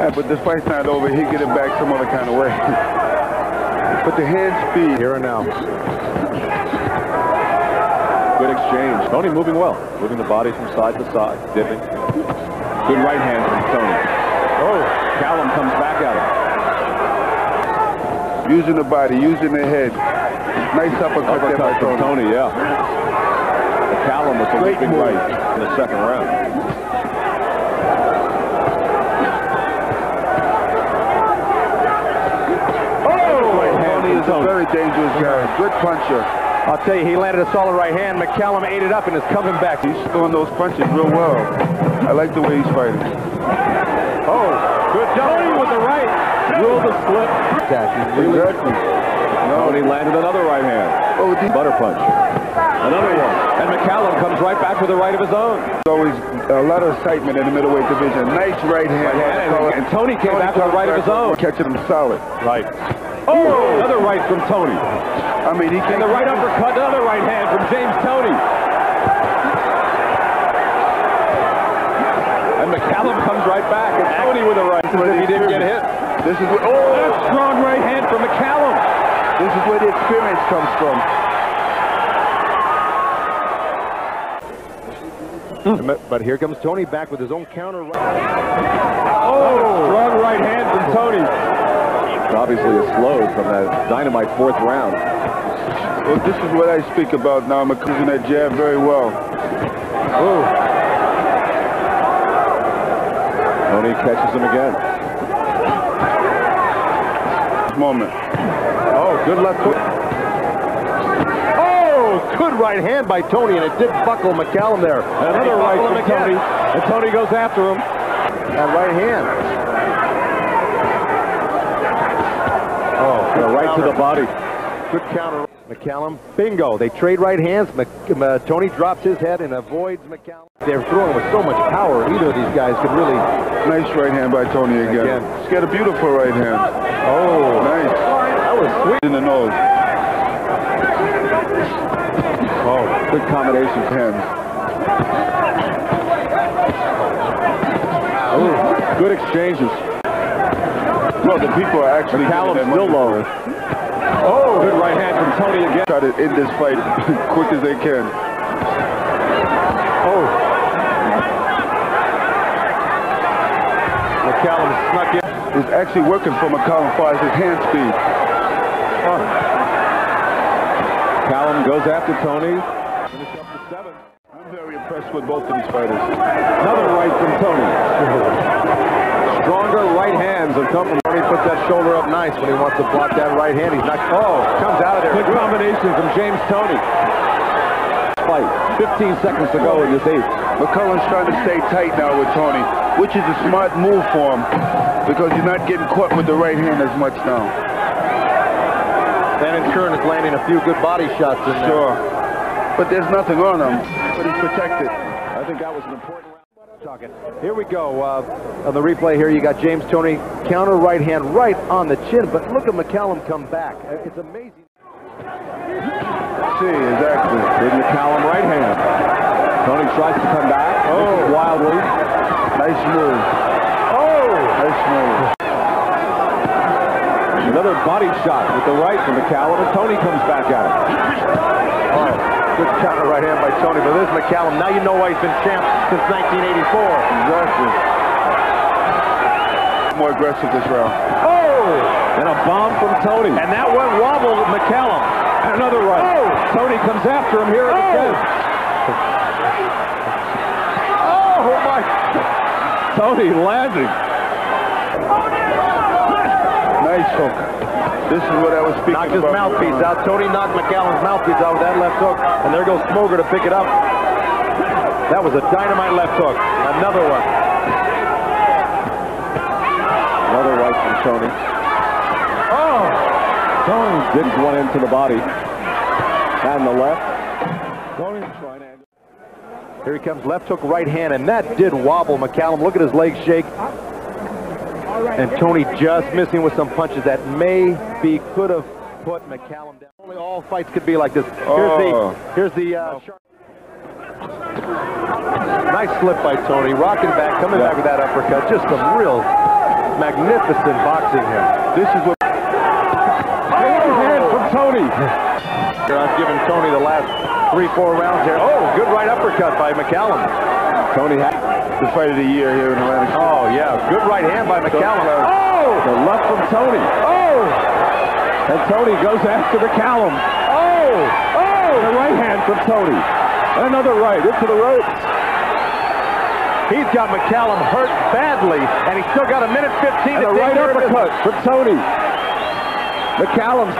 Yeah, but this fight's not over. He'll get it back some other kind of way. but the hand speed. Here and now. Good exchange. Toney moving well. Moving the body from side to side. Dipping. Good right hand from Toney. Oh, Callum comes back at him. Using the body, using the head. Nice uppercut, there by Toney. Toney, yeah. Callum with the Great leaping right in the second round. Toney is a Toney. very dangerous guy. Good puncher. I'll tell you, he landed a solid right hand. McCallum ate it up and is coming back. He's throwing those punches real well. I like the way he's fighting. Oh, good Toney with the right. Rule the slip. Exactly. he landed another right hand. Oh, the- Butter punch. Another one. And McCallum comes right back with a right of his own. There's always uh, a lot of excitement in the middleweight division. Nice right hand. hand, and- and Toney came back with a comes right of his own. Catching him solid. Right. Oh, another right from Toney. I mean, he can the right uppercut, another right hand from James Toney. And McCallum comes right back, and Toney with a right, he didn't get hit. This is what, oh, strong right hand from McCallum. this is where the experience comes from. But here comes Toney back with his own counter right. Oh, strong right hand from Toney. Obviously a slow from that dynamite fourth round. Well, this is what I speak about now. I'm using that jab very well. Toney catches him again. Moment. Oh, good left hook. Oh, good right hand by Toney, and it did buckle McCallum there. Another right from Toney, and Toney goes after him. That right hand. A right to the body. Good counter. McCallum, bingo. They trade right hands. Mc, uh, Toney drops his head and avoids McCallum. They're throwing with so much power. Either of these guys could really. Nice right hand by Toney again. Again. He's got a beautiful right hand. Oh, Nice. that was sweet. In the nose. Oh, good combination. Hands. Ooh, good exchanges. Well, the people are actually McCallum that still low. Oh, good right hand from Toney again. Try to end this fight quick as they can. Oh. McCallum snuck in. It's actually working for McCallum as far as his hand speed. Callum goes after Toney. Finish up to seven. I'm very impressed with both of these fighters. Another right from Toney. Stronger right hands have come from Toney puts that shoulder up nice when he wants to block that right hand. He's not. Oh, comes out of there. Good combination from James Toney. Fight. 15 seconds to go in this eighth. McCallum's trying to stay tight now with Toney, which is a smart move for him because he's not getting caught with the right hand as much now. Van Insuran is landing a few good body shots in there. Sure. But there's nothing on him, but he's protected. I think that was an important round. Talking. Here we go. Uh, on the replay here, you got James Toney counter right hand right on the chin, but look at McCallum come back. Uh, It's amazing. See, exactly. Good McCallum right hand. Toney tries to come back. Oh, wildly. Nice move. Oh! Nice move. Another body shot with the right from McCallum, and Toney comes back at him. Good counter right hand by Toney, but this is McCallum. Now you know why he's been champ since 1984. Exactly. More aggressive this round. Oh! And a bomb from Toney. And that one wobbled McCallum. And another right. Oh! Toney comes after him here at the Oh! fence. Oh my! Toney landing. Nice hook. This is what I was speaking Knocked his about. mouthpiece out. Toney knocked McCallum's mouthpiece out with that left hook. And there goes Smoger to pick it up. That was a dynamite left hook. Another one. Another right from Toney. Oh! Toney digs one into the body. And the left. Toney trying to... Here he comes, left hook, right hand, and that did wobble McCallum. Look at his legs shake. And Toney just missing with some punches that maybe could have put McCallum down. Only all fights could be like this. Here's Oh. the, here's the, uh, nice slip by Toney, rocking back, coming back with that uppercut. Just some real magnificent boxing here. This is what... Hand from Toney. I've given Toney the last three, four rounds here. Oh, good right uppercut by McCallum. Toney The fight of the year here in Atlantic City. Oh, yeah, good right hand by McCallum. Oh! The left from Toney. Oh! And Toney goes after McCallum. Oh! Oh! The right hand from Toney. Another right into the ropes. He's got McCallum hurt badly, and he's still got a minute 15 And to a right care of business. uppercut from Toney. McCallum.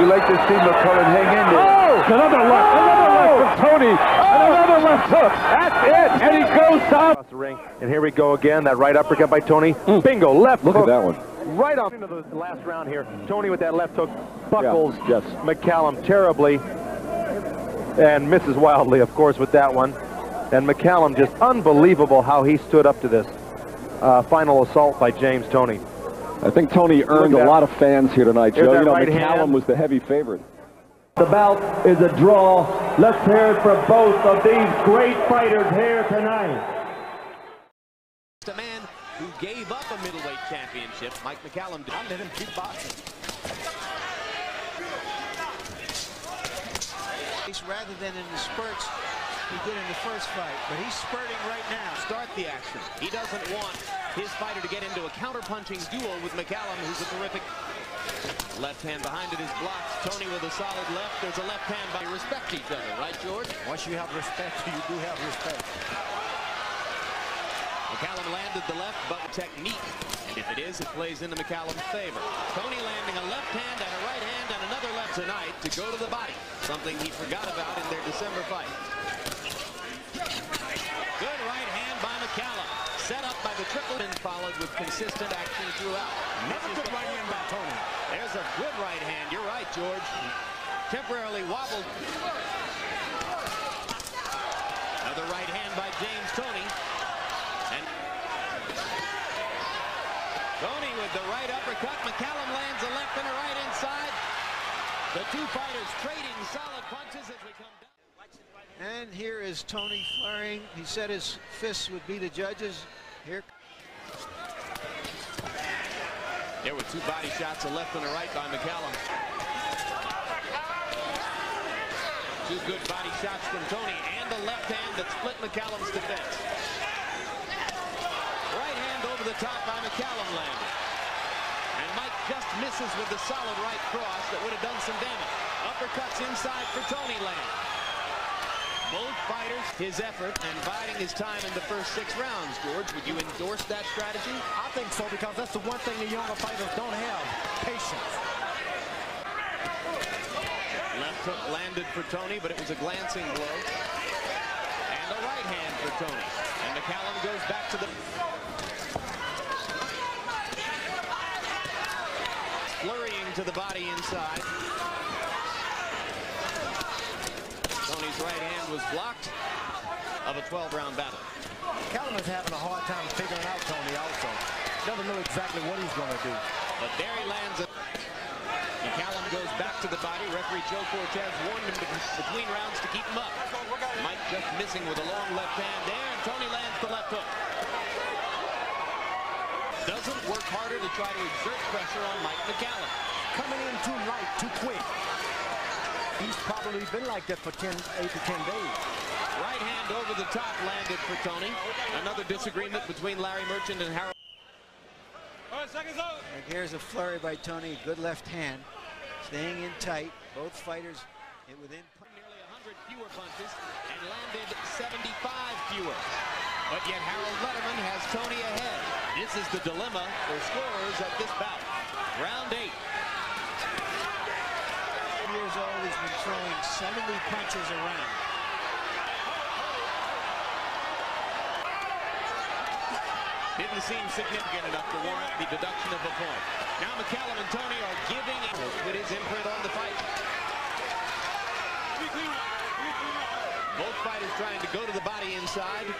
You like to see McCallum hang in there. Oh! Another left. Another left from Toney. And another left hook. That's it. And he goes down. Across the ring, and here we go again. That right uppercut by Toney. Bingo, left Look hook. at that one. Right off into the last round here. Toney with that left hook buckles Yeah, yes. McCallum terribly and misses wildly, of course, with that one. And McCallum just unbelievable how he stood up to this uh, final assault by James Toney. I think Toney earned a lot of fans here tonight, Joe. You know, right McCallum hand. was the heavy favorite. The bout is a draw. Let's hear it for both of these great fighters here tonight. a man who gave up a middleweight championship. Mike McCallum did. I let him keep boxing. rather than in the spurts he did in the first fight. But he's spurting right now. Start the action. He doesn't want his fighter to get into a counter-punching duel with McCallum, who's a terrific left hand behind it is blocked. Toney with a solid left. There's a left hand by respect each other, right, George? Once you have respect, you do have respect. McCallum landed the left, but technique. And if it is, it plays into McCallum's favor. Toney landing a left hand and a right hand and another left tonight to go to the body. Something he forgot about in their December fight. Good right hand by McCallum. Set up by the triple and followed with consistent action throughout. Another good right hand by Toney. There's a good right hand. You're right, George. Temporarily wobbled. Another right hand by James Toney. And Toney with the right uppercut. McCallum lands a left and a right inside. The two fighters trading solid punches as we come down. And here is Toney flaring. He said his fists would be the judges. Here There were two body shots, a left and a right by McCallum. Two good body shots from Toney and the left hand that split McCallum's defense. Right hand over the top by McCallum landed. And Mike just misses with the solid right cross that would have done some damage. Uppercuts inside for Toney land. Both fighters, his effort and biding his time in the first six rounds. George, would you endorse that strategy? I think so because that's the one thing the younger fighters don't have, patience. Left hook landed for Toney, but it was a glancing blow. And a right hand for Toney. And McCallum goes back to the... Flurrying to the body inside. Toney's right hand was blocked of a 12-round battle. Callum is having a hard time figuring out Toney also. Doesn't know exactly what he's going to do. But there he lands it. Callum goes back to the body. Referee Joe Cortez warned him between rounds to keep him up. Mike just missing with a long left hand there, and Toney lands the left hook. Doesn't work harder to try to exert pressure on Mike McCallum. Coming in too light, too quick. He's probably been like that for 10, 8 to 10 days. Right hand over the top landed for Toney. Another disagreement between Larry Merchant and Harold. And here's a flurry by Toney. Good left hand. Staying in tight. Both fighters it within. Nearly 100 fewer punches and landed 75 fewer. But yet Harold Lederman has Toney ahead. This is the dilemma for scorers at this bout. Round eight. Years old. He's been throwing 70 punches around. Didn't seem significant enough to warrant the deduction of a point. Now McCallum and Toney are giving it with his imprint on the fight. Both fighters trying to go to the body inside.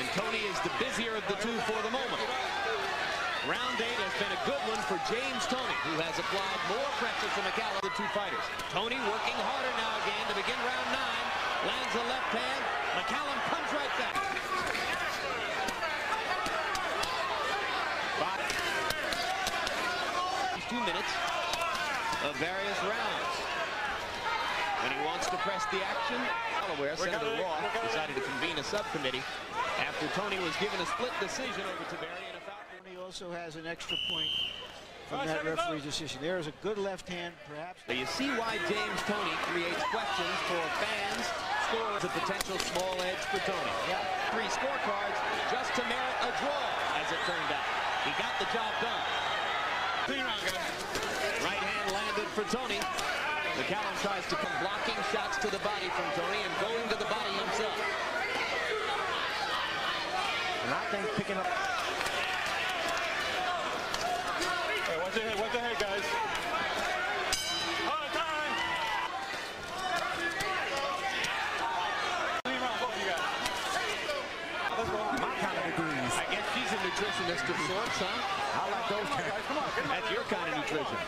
And Toney is the busier of the two for the moment. Round eight has been a good one for James Toney, who has applied more pressure to McCallum The two fighters. Toney working harder now again to begin round nine. Lands a left hand. McCallum comes right back. Two minutes of various rounds. When he wants to press the action, Delaware, Senator Roth decided to convene a subcommittee after Toney was given a split decision over Tiberian also has an extra point from that referee's decision. There is a good left hand, perhaps. So you see why James Toney creates questions for fans. Score Scores a potential small edge for Toney. Yeah. Three scorecards just to merit a draw, as it turned out. He got the job done. Right hand landed for Toney. McCallum tries to come blocking shots to the body from Toney and going to the body himself. And I think picking up. Hey, what's ahead? What's ahead, guys? My kind of degrees. I a nutritionist of sorts, huh? I like those guys. Come on, get That's your kind of nutrition.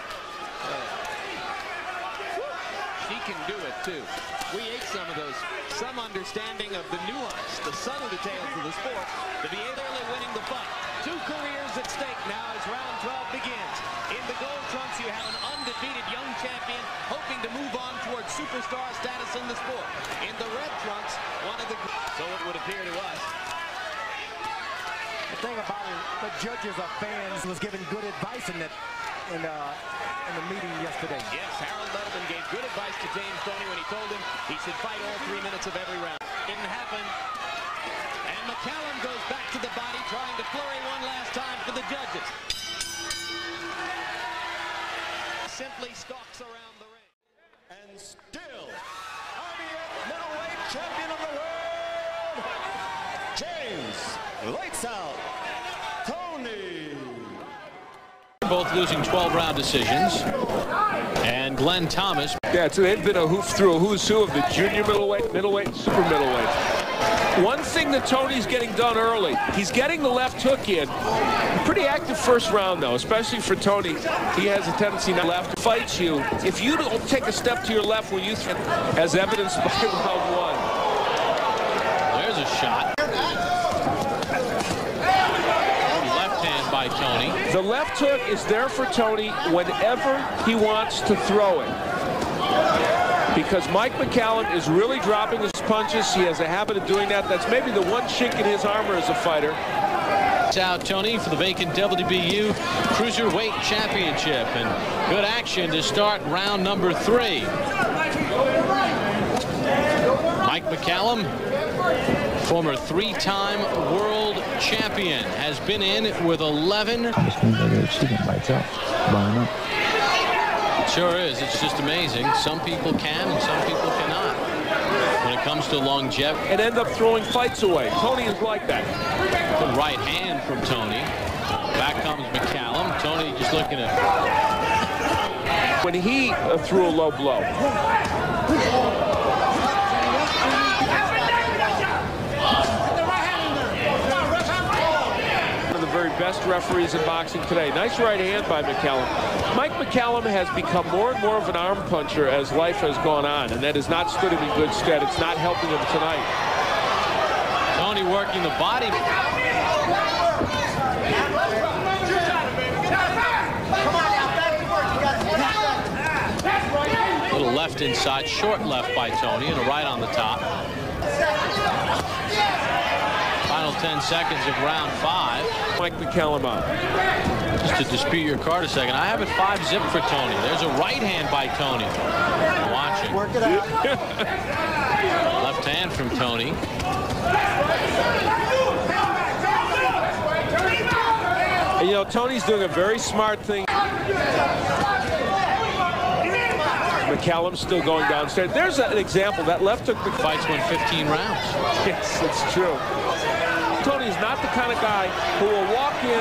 She can do it too. We ate some of those. Some understanding of the nuance, the subtle details of the sport, to be able to winning the fight. Two careers at stake now as round 12 begins. In the gold trunks, you have an undefeated young champion hoping to move on towards superstar status in the sport. In the red trunks, one of the... So it would appear to us. The thing about it, the judges are fans was giving good advice in that in uh in the meeting yesterday. Yes, Harold Lederman gave good advice to James Toney when he told him he should fight all three minutes of every round. Didn't happen. And McCallum goes back to the body, trying to flurry one last time for the judges. Simply stalks around the ring. And still, IBF middleweight champion of the world, James Lights Out Toney. Both losing 12-round decisions. And Glenn Thomas. Yeah, so they've been a hoof through a who's who of the junior middleweight, middleweight, super middleweight. One thing that Toney's getting done early, he's getting the left hook in. Pretty active first round, though, especially for Toney. He has a tendency not left to fight you. If you don't take a step to your left when you, as evidenced by round one. There's a shot. Left hand by Toney. The left hook is there for Toney whenever he wants to throw it. Because Mike McCallum is really dropping his punches. He has a habit of doing that. That's maybe the one chink in his armor as a fighter. Out Toney for the vacant WBU Cruiserweight Championship. And good action to start round number three. Mike McCallum, former three-time world champion, has been in with 11. Sure is. It's just amazing. Some people can and some people cannot. When it comes to longevity. And end up throwing fights away. Toney is like that. The right hand from Toney. Back comes McCallum. Toney just looking at When he uh, threw a low blow. One of the very best referees in boxing today. Nice right hand by McCallum. Mike McCallum has become more and more of an arm puncher as life has gone on, and that has not stood him in good stead. It's not helping him tonight. Toney working the body. Little left inside, short left by Toney, and a right on the top. Final 10 seconds of round five. Mike McCallum up. Just to dispute your card a second, I have it five zip for Toney. There's a right hand by Toney. I'm watching. Work it out. Left hand from Toney. And, you know, Toney's doing a very smart thing. McCallum's still going downstairs. There's an example. That left hook. Fights went 15 rounds. Yes, it's true. Toney's not the kind of guy who will walk in,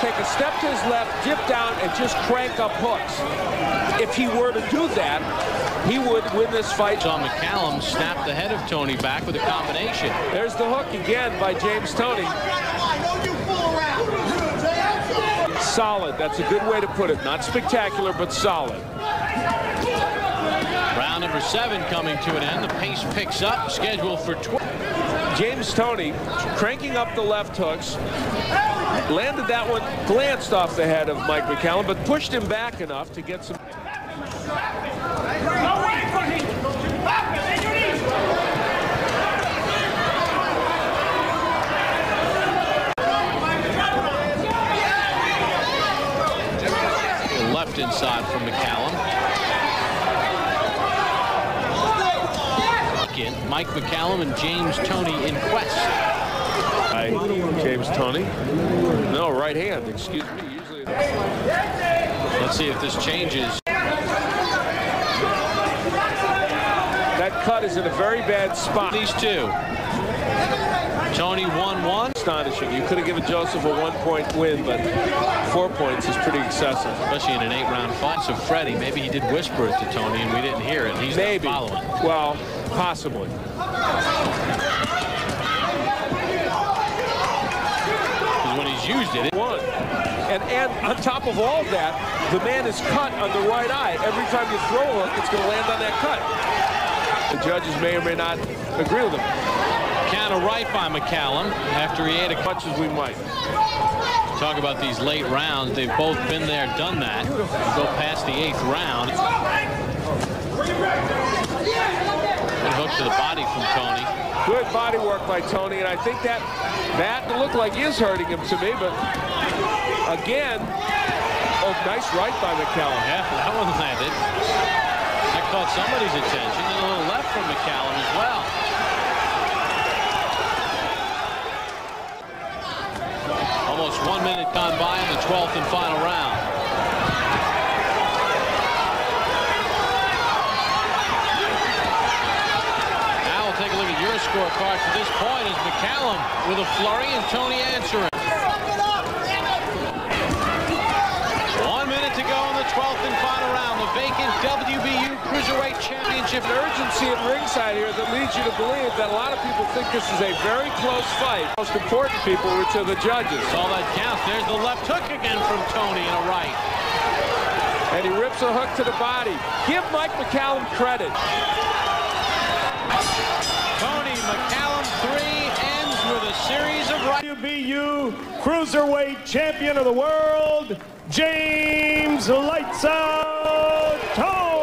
take a step to his left, dip down, and just crank up hooks. If he were to do that, he would win this fight. Saw McCallum snap the head of Toney back with a combination. There's the hook again by James Toney. Solid. That's a good way to put it. Not spectacular, but solid. Round number seven coming to an end. The pace picks up. Scheduled for 12. James Toney cranking up the left hooks. Landed that one, glanced off the head of Mike McCallum, but pushed him back enough to get some. Left inside from McCallum. Again, Mike McCallum and James Toney in quest. By James Toney. No, right hand, excuse me. Usually Let's see if this changes. that cut is in a very bad spot. These two. Toney 1-1. Astonishing. You could have given Joseph a one-point win, but four points is pretty excessive. Especially in an eight-round fight. So Freddie, maybe he did whisper it to Toney and we didn't hear it. He's Maybe. not following. Well, possibly. Because when he's used it, it won. And, and on top of all that, the man is cut on the right eye. Every time you throw a hook, it's going to land on that cut. The judges may or may not agree with him. Counter right by McCallum after he ate a Much as we might. Talk about these late rounds. They've both been there, done that. Go past the eighth round. Good hook to the body from Toney. Good body work by Toney, and I think that that looked like is hurting him to me, but again, oh, nice right by McCallum. Yeah, that one landed. That caught somebody's attention. And a little left from McCallum as well. One minute gone by in the 12th and final round. Now we'll take a look at your scorecard for this point as McCallum with a flurry and Toney answering. One minute to go in the 12th and final round. The vacant WBU Cruiserweight Championship. urgency at ringside here that leads you to believe that a lot of people think this is a very close fight. Most important people, which are the judges. All that counts. There's the left hook again from Toney and a right. And he rips a hook to the body. Give Mike McCallum credit. Toney McCallum three ends with a series of right. WBU Cruiserweight Champion of the World, James Lights Out Toney.